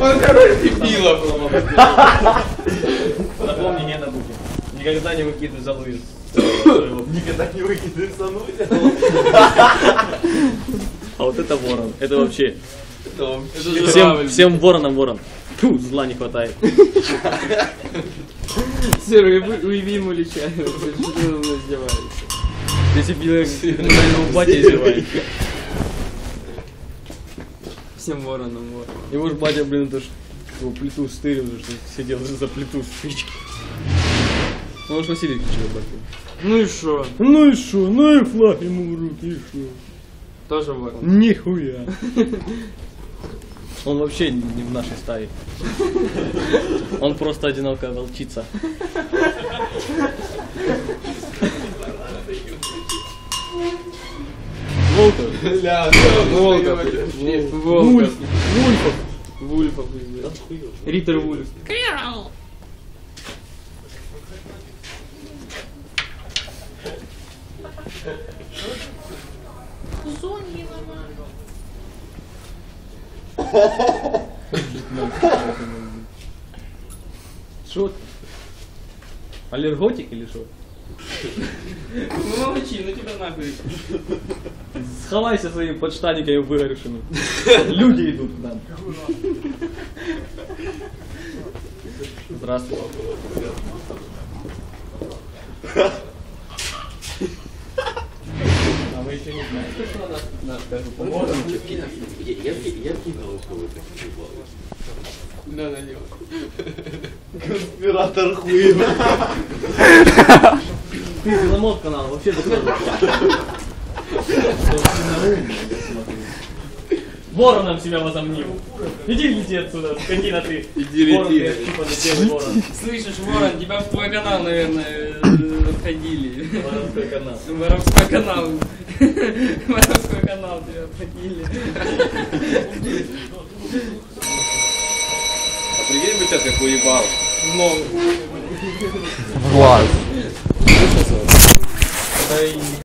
Он король дебилов. Запомни, не набуки. Никогда не выкидывай залу из Никогда не выкидывай сануть. А вот это ворон. Это вообще. Всем, всем воронам ворон. Фу, зла не хватает. Сыр, уеби уеби ему лича. Что мной издеваешься? Если его батя издевает. Всем воронам ворон. Его ж батя, блин, это ж его плиту стырил, же, что сидел за плиту спички. Ну, он ж Василий включил батя. Ну и шо? Ну и шо, ну и флаг ему в руки, и шо? Тоже ворон. Нихуя. Он вообще не в нашей стае. Он просто одинокая волчица. Волков. Ля. Волков. Волков. Вульфов. Вульфов. Риттер Вульф. Шо? ты? Аллерготик или что? Ну молчи, ну тебя нахуй. Сховайся своими подштаниками выгоревшими. Люди идут нам. Здравствуйте. А вы еще не знаете, что у нас бы поможет? Я кинул кого-то. Да, на него. Конспиратор хуй. Ты Беломот канал, вообще. Вороном себя возомнил. Иди лети отсюда, скотина ты. Иди Ворон, лети. ты типа летел ворон. Слышишь, ворон, тебя в твой канал, наверное, входили. Воронской канал. Воровской канал. Воровской канал тебя входили. А прикинь бы сейчас как уебал. В ногу. Глаз. Да и